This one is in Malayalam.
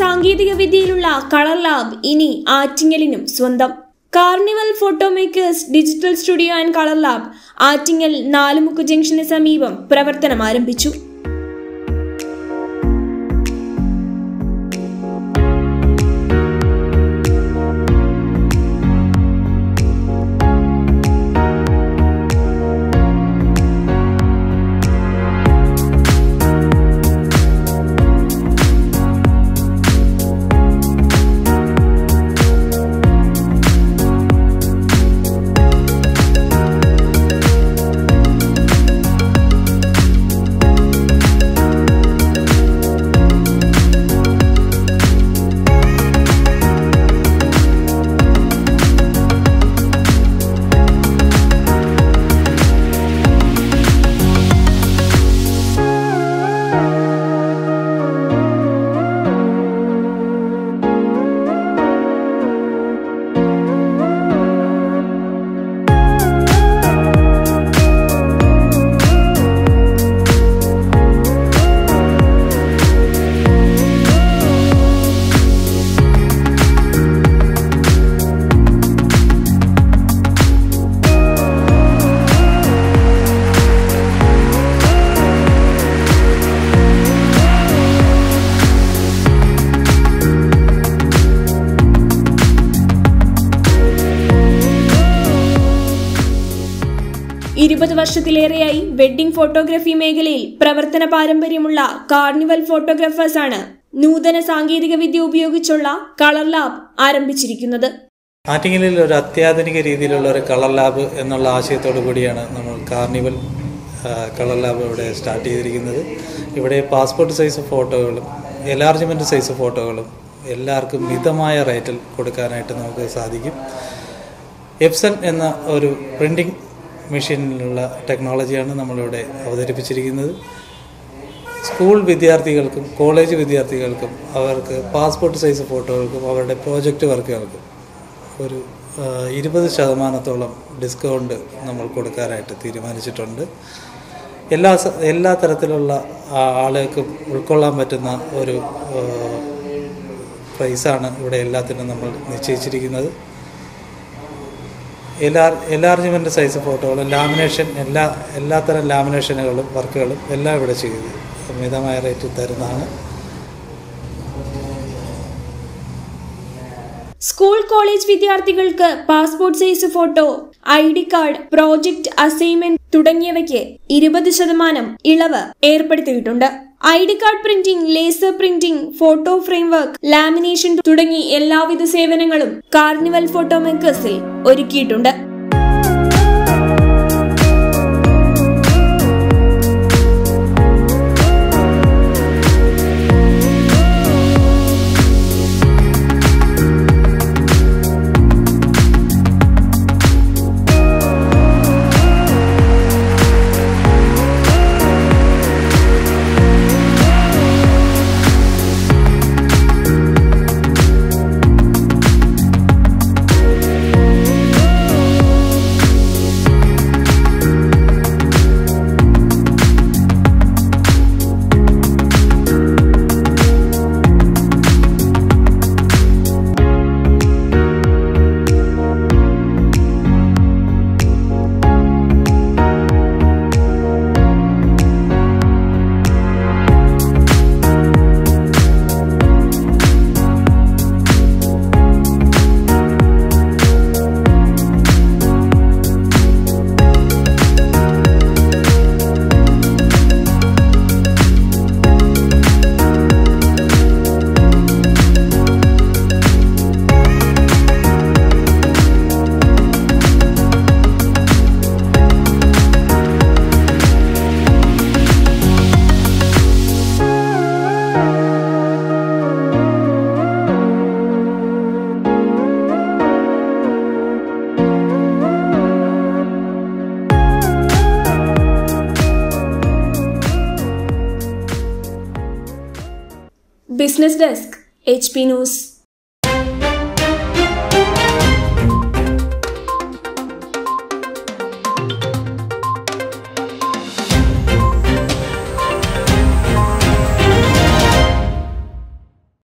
സാങ്കേതിക വിദ്യയിലുള്ള കളർ ലാബ് ഇനി ആറ്റിങ്ങലിനും സ്വന്തം. Carnival photo makers digital studio and colour lab Attingal Nalumukku junction സമീപം പ്രവർത്തനം ആരംഭിച്ചു ഇരുപത് വർഷത്തിലേറെയായി വെഡ്ഡിംഗ് ഫോട്ടോഗ്രാഫി മേഖലയിൽ പ്രവർത്തന പാരമ്പര്യമുള്ള കാർണിവൽ ഫോട്ടോഗ്രാഫേഴ്സാണ് നൂതന സാങ്കേതിക വിദ്യ ഉപയോഗിച്ചുള്ള കളർ ലാബ് ആരംഭിച്ചിരിക്കുന്നത്. ആറ്റിങ്ങലിൽ ഒരു അത്യാധുനിക രീതിയിലുള്ള ഒരു കളർ ലാബ് എന്നുള്ള ആശയത്തോടു കൂടിയാണ് നമ്മൾ കാർണിവൽ കളർ ലാബ് ഇവിടെ സ്റ്റാർട്ട് ചെയ്തിരിക്കുന്നത്. ഇവിടെ പാസ്പോർട്ട് സൈസ് ഫോട്ടോകളും എലാർജ്മെന്റ് സൈസ് ഫോട്ടോകളും എല്ലാവർക്കും മിതമായ റേറ്റിൽ കൊടുക്കാനായിട്ട് നമുക്ക് സാധിക്കും. എപ്സൺ എന്ന ഒരു പ്രിന്റിംഗ് മെഷീനിലുള്ള ടെക്നോളജിയാണ് നമ്മളിവിടെ അവതരിപ്പിച്ചിരിക്കുന്നത്. സ്കൂൾ വിദ്യാർത്ഥികൾക്കും കോളേജ് വിദ്യാർത്ഥികൾക്കും അവർക്ക് പാസ്പോർട്ട് സൈസ് ഫോട്ടോകൾക്കും അവരുടെ പ്രോജക്റ്റ് വർക്കുകൾക്കും ഒരു ഇരുപത് ശതമാനത്തോളം ഡിസ്കൗണ്ട് നമ്മൾ കൊടുക്കാനായിട്ട് തീരുമാനിച്ചിട്ടുണ്ട്. എല്ലാ എല്ലാ തരത്തിലുള്ള ആളുകൾക്കും ഉൾക്കൊള്ളാൻ പറ്റുന്ന ഒരു പ്രൈസാണ് ഇവിടെ എല്ലാത്തിനും നമ്മൾ നിശ്ചയിച്ചിരിക്കുന്നത്. എല്ലാ എല്ലാർജ്മെന്റ് സൈസ് ഫോട്ടോകളും ലാമിനേഷൻ എല്ലാ എല്ലാത്തരം ലാമിനേഷനുകളും വർക്കുകളും എല്ലാം ഇവിടെ ചെയ്ത് മിതമായ റേറ്റിൽ തരുന്നതാണ്. സ്കൂൾ കോളേജ് വിദ്യാർത്ഥികൾക്ക് passport size photo I D card project assignment തുടങ്ങിയവയ്ക്ക് ഇരുപത് ശതമാനം ഇളവ് ഏർപ്പെടുത്തിയിട്ടുണ്ട്. I D card printing laser printing photo framework lamination തുടങ്ങി എല്ലാവിധ സേവനങ്ങളും കാർണിവൽ ഫോട്ടോമേക്കേഴ്സിൽ ഒരുക്കിയിട്ടുണ്ട്. Business Desk, HP News.